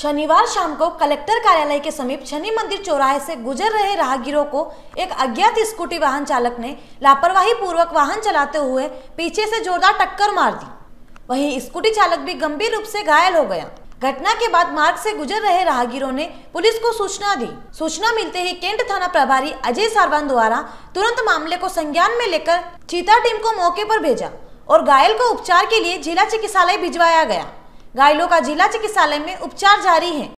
शनिवार शाम को कलेक्टर कार्यालय के समीप शनि मंदिर चौराहे से गुजर रहे राहगीरों को एक अज्ञात स्कूटी वाहन चालक ने लापरवाही पूर्वक वाहन चलाते हुए पीछे से जोरदार टक्कर मार दी। वहीं स्कूटी चालक भी गंभीर रूप से घायल हो गया। घटना के बाद मार्ग से गुजर रहे राहगीरों ने पुलिस को सूचना दी। सूचना मिलते ही केंट थाना प्रभारी अजय सारवान द्वारा तुरंत मामले को संज्ञान में लेकर चीता टीम को मौके पर भेजा और घायल को उपचार के लिए जिला चिकित्सालय भिजवाया गया। घायलों का जिला चिकित्सालय में उपचार जारी है।